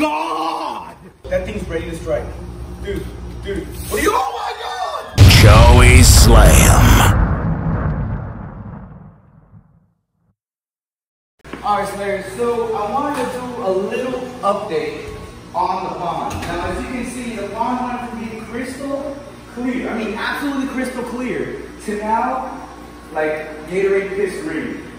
god! That thing's ready to strike. Dude, dude. What are you? Oh my god! Joey Slam. Alright, Slayers, so I wanted to do a little update on the pond. Now, as you can see, the pond went from being crystal clear, I mean, absolutely crystal clear, to now, like, Gatorade piss green.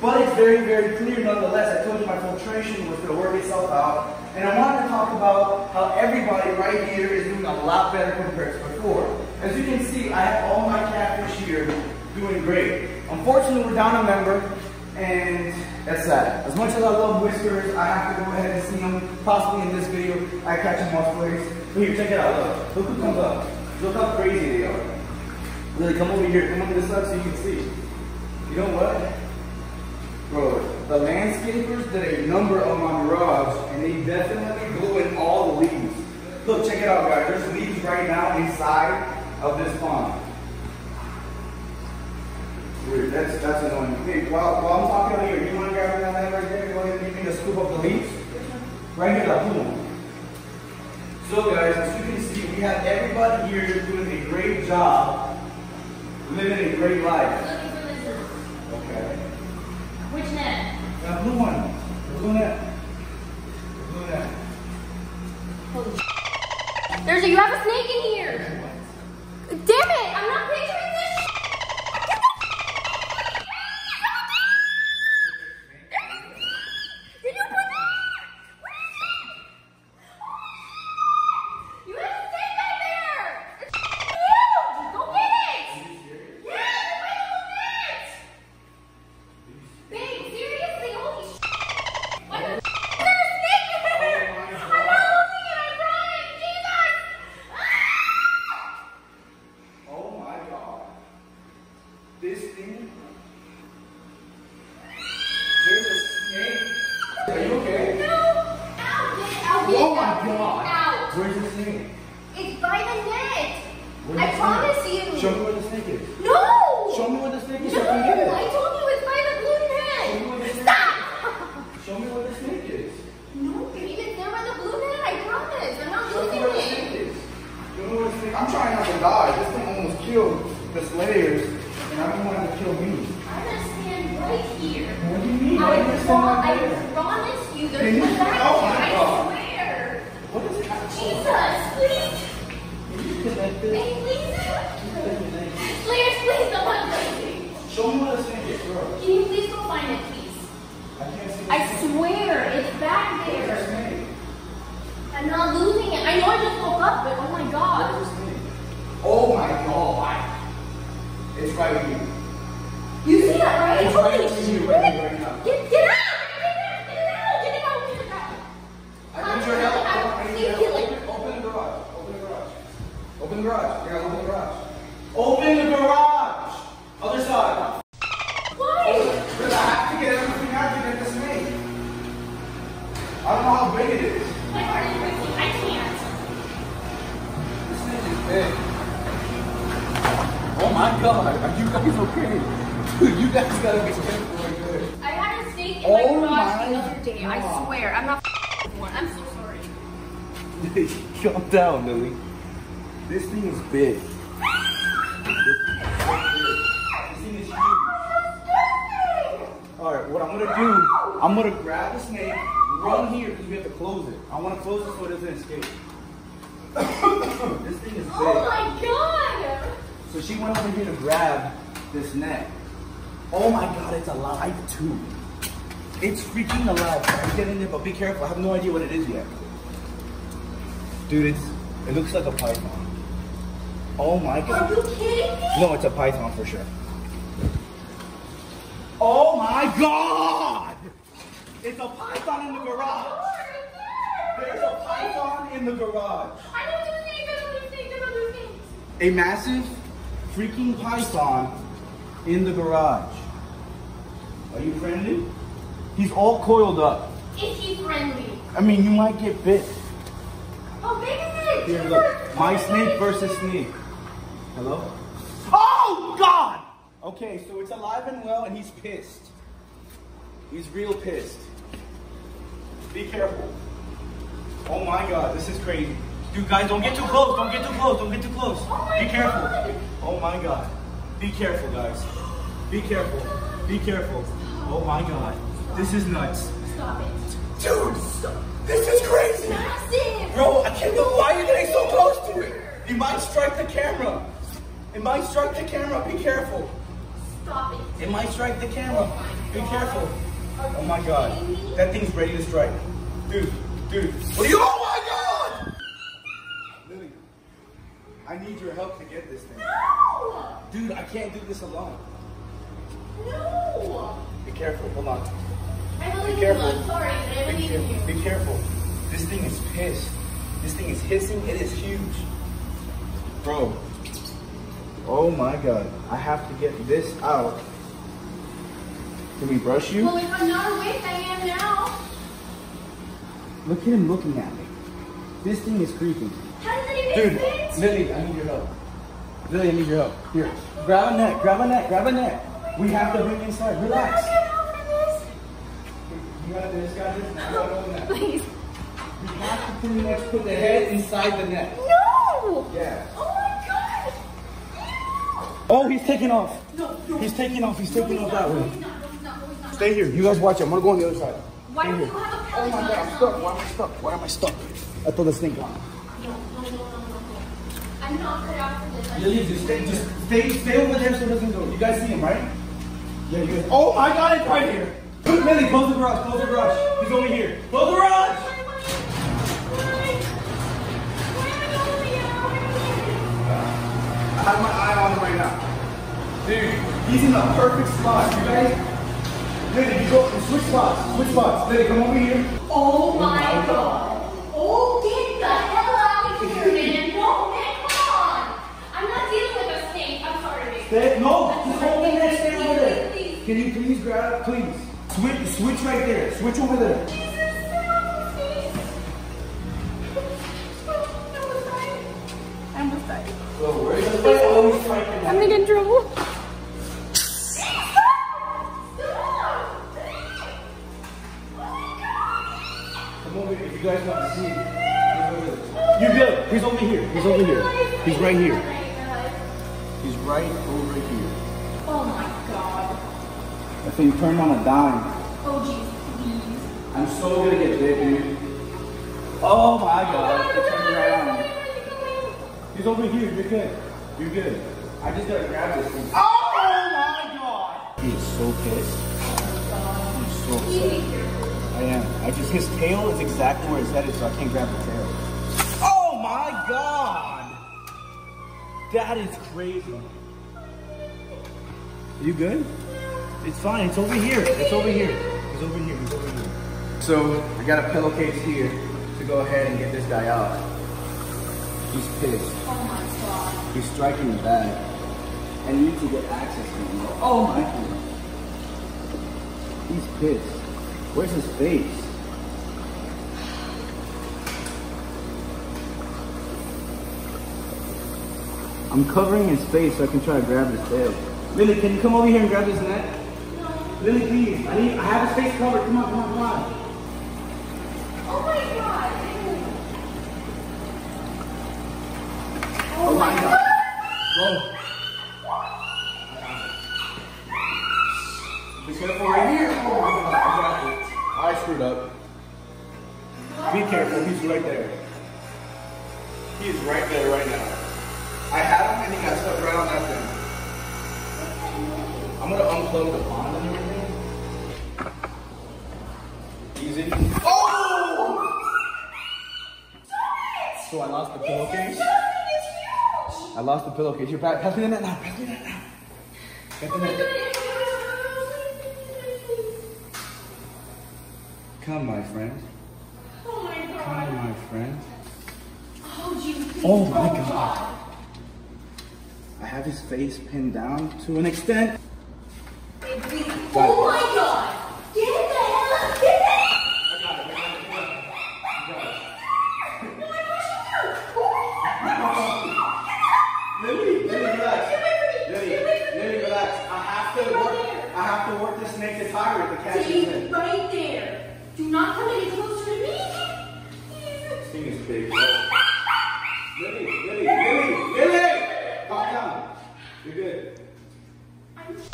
But it's very, very clear nonetheless. I told you my filtration was going to work itself out. And I wanted to talk about how everybody right here is doing a lot better compared to before. As you can see, I have all my catfish here doing great. Unfortunately, we're down a member, and that's sad. As much as I love whiskers, I have to go ahead and see them. Possibly in this video, I catch them multiple But here, check it out. Look, look who comes up. Look how crazy they are. Really, come over here. Come over this side so you can see. You know what? The landscapers did a number on my garage, and they definitely blew in all the leaves. Look, check it out, guys. There's leaves right now inside of this pond. Weird. That's that's annoying. Hey, while, while I'm talking out here, you want to grab that land right there? Go ahead and give me a scoop of the leaves. Right here, that boom. So guys, as you can see, we have everybody here doing a great job, living a great life. Okay. Which There's a, you have a snake in here. The slayers, and I don't want it to kill me. I'm gonna stand right here. What do you mean? I, you pro- right I promise you there's one back Oh my here. God. I swear. What is it? Jesus, please. Can you connect this? Hey, please. Players, please don't want crazy. Show me where the snake is, girl. Can you please go find it, please? I can't see I swear, it's back there. I'm not losing it. I know I just woke up, but oh my god. Oh my god. It's right here. You see that, right? It's Holy right here, right here, right now. Get, get out! Get out! Get out! Get out! Get out! I need your help. Big. This thing is huge. All right, what I'm gonna do, I'm gonna grab the snake, run here because we have to close it. I want to close it so it doesn't escape. this thing is oh big. Oh my god! So she went over here to grab this net. Oh my god, it's alive too. It's freaking alive. I'm getting there, but be careful. I have no idea what it is yet. Dude, it's it looks like a python. Oh my god. Are you kidding me? No, it's a python for sure. Oh my god! It's a python in the garage. There's a python in the garage. I don't do. I don't do. I don't do. A massive freaking python in the garage. Are you friendly? He's all coiled up. Is he friendly? I mean, you might get bit. How big is it? Here, look. My snake versus snake. Hello? Oh, God! Okay, so it's alive and well, and he's pissed. He's real pissed. Be careful. Oh my god, this is crazy. Dude, guys, don't get too close. Don't get too close. Don't get too close. Oh Be careful. God. Oh my god. Be careful, guys. Be careful. Be careful. Oh my god. This is nuts. Stop it. Dude, this is crazy. Massive. Bro, I can't believe why are you getting so close to it? You might strike the camera. It might strike the camera. Be careful. Stop it. It might strike the camera. Be careful. Oh my god. That thing's ready to strike. Dude, dude. What are you? Oh my god! Lily, I need your help to get this thing. No. Dude, I can't do this alone. No. Be careful. Hold on. I believe Be careful. you. Sorry, but I Be, believe in careful. you. Be careful. This thing is pissed. This thing is hissing. It is huge. Bro. Oh my god. I have to get this out. Can we brush you? Well, if I'm not awake, I am now. Look at him looking at me. This thing is creepy. How does it even Dude, fit? Lily, I need your help. Lily, I need your help. Here, grab a net, grab a net, grab a net. We have to bring it inside. Relax. can I help this? You got this, got this. You got all that. Please. We have to pretty much put the head inside the net. No. Yeah. Oh he's taking off. No, no. He's taking off. He's taking off that way. he's not. No, he's not. No, he's. Stay here. You guys watch. I'm gonna go on the other side. Why here. you have a Oh my god, I'm stuck. Why am I stuck? Why am I stuck? I thought this thing gone. No, no, no, no, no, no. I'm not cut out for this. Lily, just stay, just stay, stay over there so it doesn't go. You guys see him, right? Yeah, you guys. Oh I got it right here. Lily, close the garage, close the garage. He's over here. Close the garage. I have my eye on him right now. Dude, he's in the perfect spot. You guys, Lily, you go switch spots, switch spots. Lily, come over here. Oh my god. Oh, get the hell out of here, man. No, man, come on. I'm not dealing with a snake. I'm sorry, baby. Stay, no, just hold the next stay over there. Please. Can you please grab, please? Switch, switch right there. Switch over there. Jesus, no, please. Oh, I almost died. I almost died. So oh, where's the play? I'm gonna get in trouble. He's right here. He's right over here. Oh my god. That thing turned on a dime. Oh jeez, please. I'm so gonna get bit, dude. Oh my god. It turned right. He's over here. You're good. You're good. I just gotta grab this thing. Oh, oh my god. He's so pissed. He's so upset. I am. I just his tail is exactly where his head is, so I can't grab the tail. That is crazy. Are you good? It's fine. It's over here. It's over here. It's over here. It's over here. So I got a pillowcase here to go ahead and get this guy out. He's pissed. Oh my god. He's striking me bad. And you need to get access to him. Oh my god. He's pissed. Where's his face? I'm covering his face so I can try to grab his tail. Lily, can you come over here and grab his neck? Lily, please. I need. I have his face covered. Come on, come on, come on. Oh my god. Oh my god. Go. Be careful right here. Oh my god. I got it. I screwed up. Be careful. He's right there. He is right there right now. I had them and he got stuck right on that thing. I'm gonna unplug the pond and everything. Easy. Oh! So I lost the pillowcase. I lost the pillowcase. You're back. Pass me the net now. Pass me the net now. Get the net. Come, my friend. Oh my Come, my friend. Oh jeez. Oh my god. I have his face pinned down to an extent. Oh my god. Get the hell out. Get it. No, I pushed you. Lily, Lily, relax. Get away from me. Lily, Get away from me. Lily, relax. I have to work. I have to work the snake to tire it to catch his Stay head. right there. Do not come any closer to me. big. Lily, Lily, Lily, Lily! Calm down. You're good. I'm please.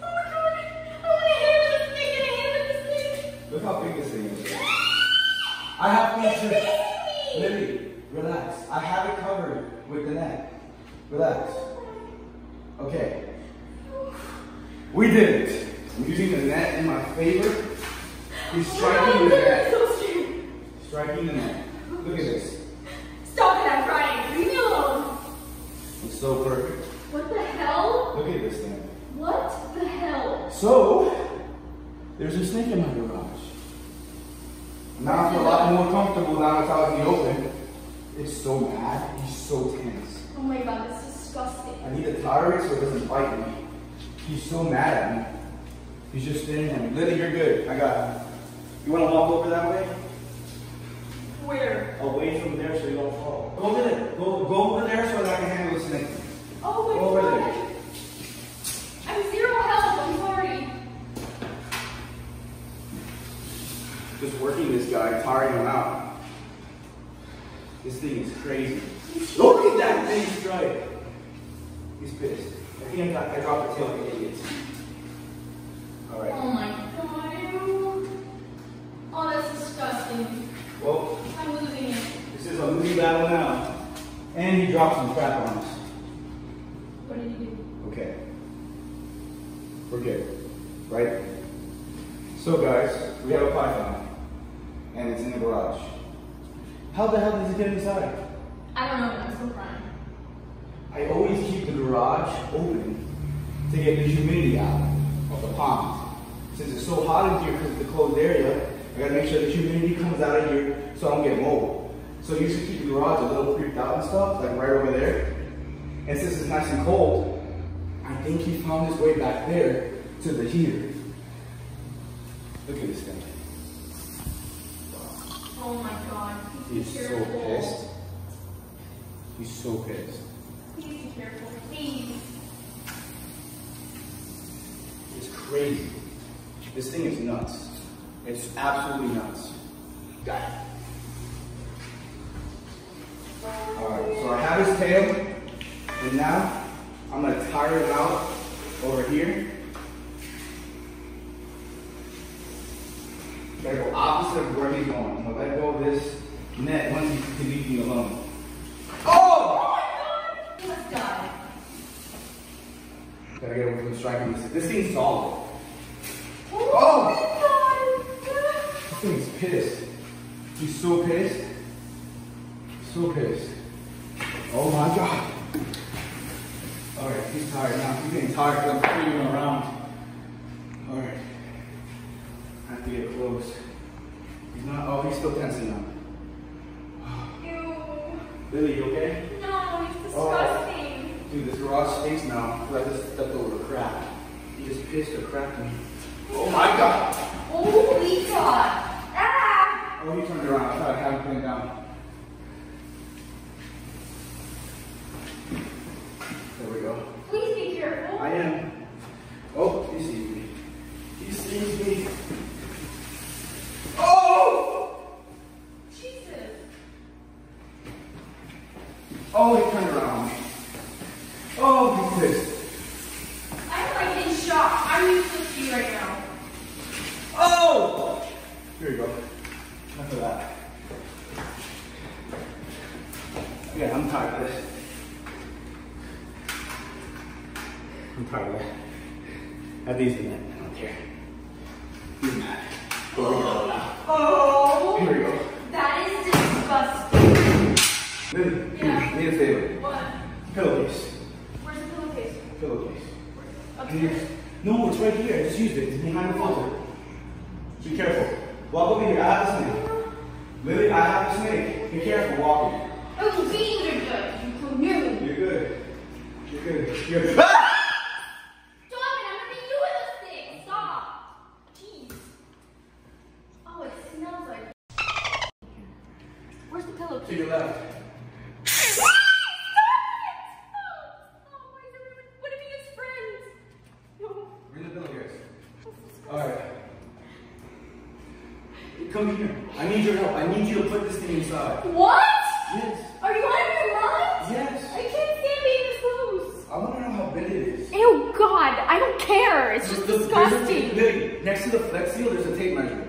Oh my god. I want to handle this thing. Can I handle this thing? Look how big this thing is. I have It's to big. Lily, relax. I have it covered with the net. Relax. Okay. We did it. I'm using the net in my favor. He's striking the I'm net. so scared. Striking the net. Look at this. Stop it. I'm crying. Leave me alone. It's so perfect. What the hell? Look at this thing. What the hell? So, there's a snake in my garage. Now I feel a lot more comfortable now it's out in the open. It's so mad. He's so tense. Oh my god, that's disgusting. I need to tire so it doesn't bite me. He's so mad at me. He's just staring at me. Lily, you're good. I got him. You want to walk over that way? Where? Away from there so you don't fall. Go over there. Go, go over there so that I can handle the snake. Oh my Over god. there. I'm zero health. I'm sorry. Just working this guy, tiring him out. This thing is crazy. Look at that thing strike. He's pissed. I think I, got, I dropped the tail like an idiot. All right. Oh my god. Oh, that's disgusting. Well, I'm losing it. this is a losing battle now. And he dropped some crap on us. What did you do? Okay. We're good. Right? So guys, we have a python. And it's in the garage. How the hell does it get inside? I don't know, I'm still crying. I always keep the garage open to get the humidity out of the pond. Since it's so hot in here because of the closed area, I gotta make sure the humidity comes out of here so I don't get mold. So I usually keep the garage a little creeped out and stuff, like right over there. And since it's nice and cold, I think he found his way back there to the heater. Look at this thing. Oh my god. He's so pissed. He's so pissed. Please be careful. Please. It's crazy. This thing is nuts. It's absolutely nuts. Got it. Alright, so I have his tail, and now I'm gonna tire it out over here. Gotta go opposite of where he's going. I'm gonna let go of this net once he can leave me alone. Oh! oh he must die. Gotta get away from striking this. This thing's solid. Oh, my oh! This thing's pissed. He's so pissed. So pissed. Oh my god. Alright, he's tired now. He's getting tired because I'm around. Alright. I have to get close. He's not, oh, he's still tensing up. Ew. Lily, you okay? No, it's Oh. disgusting. Dude, this garage stinks now. I just stepped over a crack. He just pissed or cracked me. Oh my god. Holy god. Ah! Oh, he turned around. I thought I had him pinned down. There we go. Please be careful. I am. Oh, he sees me. He sees me. Oh! Jesus. Oh, he turned around on me. Oh, he's pissed. I'm like in shock. I'm useless to you right now. Oh! Here you go. Enough of that. Yeah, I'm tired of this. I'm tired of that. Have these in it. I don't care. Here we. Oh. Here we go. That is disgusting. Lily, Yeah. need a favor. What? Pillowcase. Where's the pillowcase? Pillowcase. Upstairs. No, it's right here. I just used it. It's behind the filter. Be careful. Walk over here. I have the snake. Lily, I have the snake. Be careful walking. Oh, beans are good. You come near me. You're good. You're good. You're good. Ah! Stop it. I'm nothing to do with this thing. Stop. Jeez. Oh, it smells like. Where's the To pillowcase? your left. Stop it! Oh, why is everyone putting me as friends? No. Bring the pillowcase. All right. Come here. I need your help. I need you to put this thing inside. What? Yes. Are you out of your mind? Yes. I can't stand being this close. I want to know how big it is. Ew, God, I don't care. It's just there's a- disgusting. Lily, next to the Flex Seal, there's a tape measure.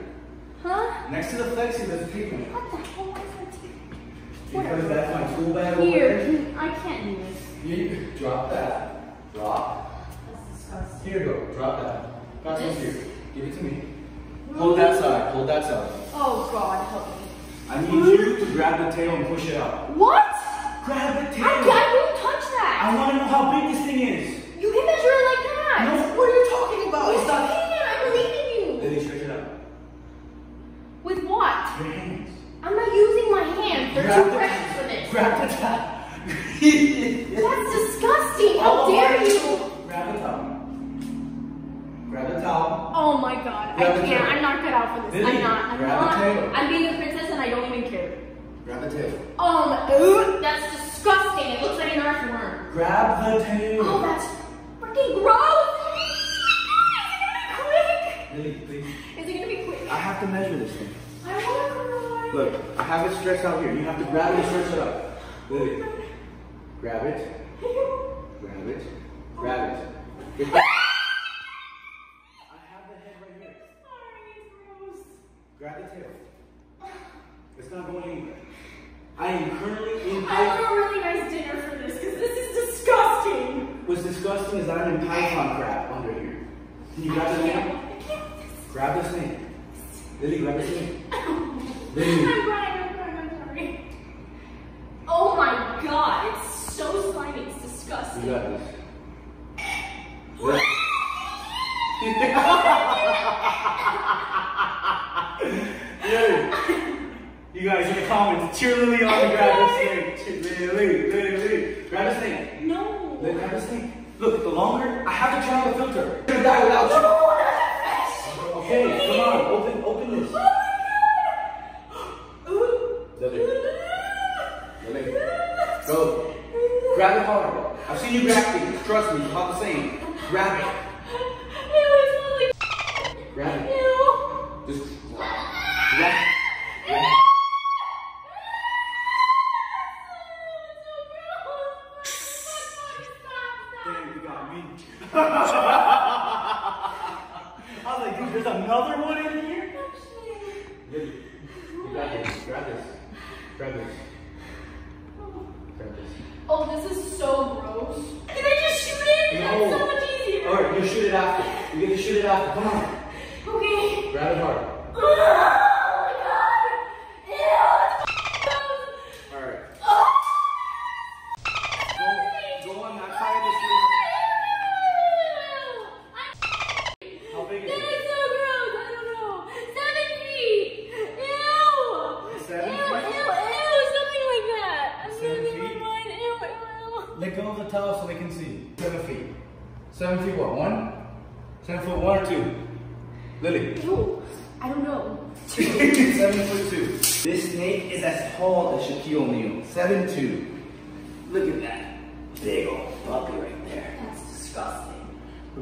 Huh? Next to the Flex Seal, there's a tape measure. What the hell is that? Tape? Measure? Because that's my tool bag over Here. I can't do this. You drop that. Drop. That's disgusting. Here you go. Drop that. Pass This? here. Give it to me. Hold that side. Hold that side. Oh, God, help me. I need you to grab the tail and push it out. What? Grab the tail. I won't touch that. I want to know how big this thing is. You can measure it like that. No, what are you talking about? You It's not. can. I believe in you. Lily, stretch it out. With what? Your hands. I'm not using my hands. They're Grab too the- precious for this. Grab the towel. That's disgusting. How dare you? Grab the towel. Grab the towel. Oh my god. I Grab the can't. tail. I'm not cut out for this. Lily, I'm not. I'm grab the not. tail. I'm being a princess and I don't even care. Grab the tail. Um, ugh, that's disgusting. It looks like an earthworm. Grab the tail. Oh, that's freaking gross. Is it gonna be quick? Is it gonna be quick? I have to measure this thing. I wanna cry. Look, I have it stretched out here. You have to grab it and stretch it out. Lily, grab it. Grab it. Grab it. Get back. I have the head right here. Sorry, it's gross. Grab the tail. It's not going anywhere. I am currently in I have a really nice dinner for this because this is disgusting. What's disgusting is I'm in Python crap under here. Can you grab the I. I can't. Grab the snake. Lily, grab the snake. Lily. crying, I'm crying, I'm sorry. Oh my god, it's so slimy, it's You disgusting. got this. Yeah. Yeah. You guys in the comments, cheer Lily on to grab the snake. Cheer Lily, Lily, Lily. Grab the snake. No. Lily, grab the snake. Look, the longer, I have to turn on the filter. I'm gonna die without you. No. Okay, come on, open, open this. Oh my god. Lily, go. Grab it hard. I've seen you grab things. Trust me, it's about the same. Grab it. It smells like Grab it.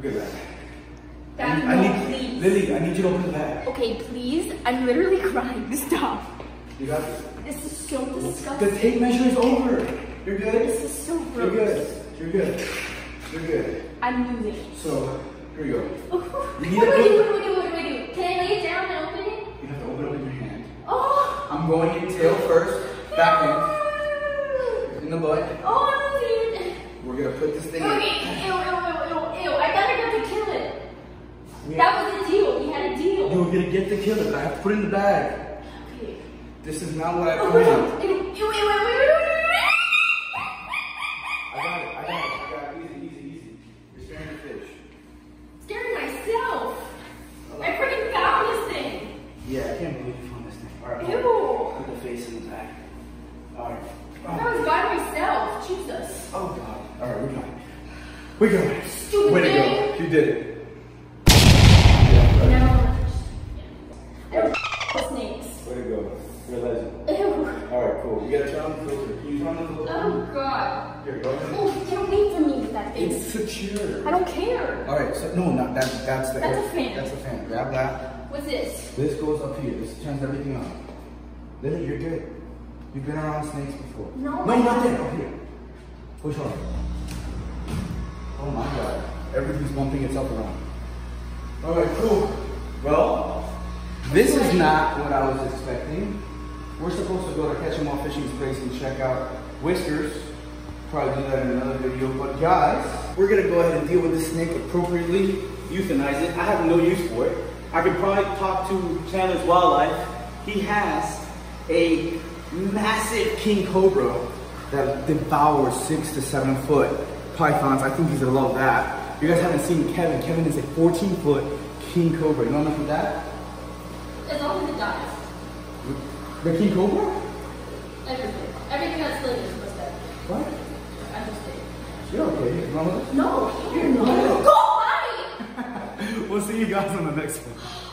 Look at that. Daddy, I no, need, please. Lily, I need you to open the bag. Okay, please. I'm literally crying. Stop. You got this. This is so disgusting. The tape measure is over. You're good. This is so gross. You're good. You're good. You're good. I'm losing. So, here oh, you go. what You do need a I do? What do I do? What do I do? Can I lay it down and open it? You have to open it with your hand. Oh. I'm going in tail first, back in, in the butt. Oh, I'm losing it. We're gonna put this thing Okay. in. Ew, ew, ew, ew, ew. I thought I got to kill it. Yeah. That was the deal. We had a deal. You were gonna get the killer, but I have to put it in the bag. Okay. This is not what I Oh, planned. ew, ew, ew, ew, ew, ew, ew. I got it, I got it, I got it. Easy, easy, easy. You're scaring the fish. Scaring myself. I freaking found this thing. Yeah, I can't believe you found this thing. Alright. Ew. Put the face in the bag. Alright. I thought I was by myself. Jesus. Oh god. Alright, we got it. We got it. Stupid Way to thing. go. You did it. I Yeah, never want to. I don't f- snakes. right. Way to go. You're a legend. Ew. Alright, cool. You gotta turn on the filter. Can you turn on the filter? Oh God. Here, go ahead. Oh, you don't need for me with that thing. It's secure. I don't care. All right, so no, not that. That's the. That's a fan. That's a fan. Grab that. What's this? This goes up turns everything on. Lily, you're good. You've been around snakes before. No, No, not there. Oh, haven't. Here. Push on. Oh my god. Everything's bumping itself around. Alright, cool. Well, this is not what I was expecting. We're supposed to go to Catch 'em All Fishing's place and check out Whiskers. Probably do that in another video. But guys, we're gonna go ahead and deal with this snake appropriately, euthanize it. I have no use for it. I could probably talk to Chandler's Wildlife. He has a massive king cobra that devours six to seven foot pythons. I think he's gonna love that. You guys haven't seen Kevin. Kevin is a 14 foot king cobra. You know enough of that? As long as it dies. The king cobra? Everything. Everything that's living is dead. What? I'm just kidding. You're okay. You know this? No, you're not. We'll see you guys on the next one.